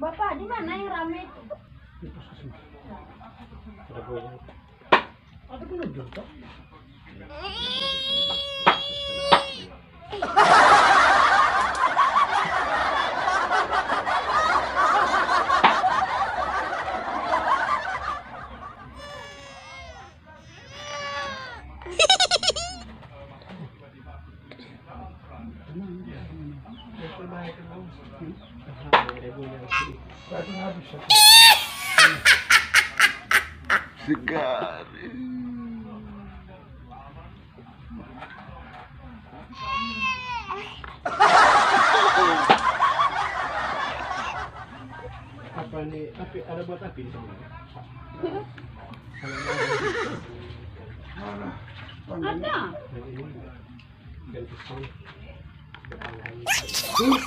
Bapak, di mana yang rame itu? Di puskesmas. Ada. Ada penunjuk toh? Segar. Apa nih? Api ada buat api di sana. Ada. すごい!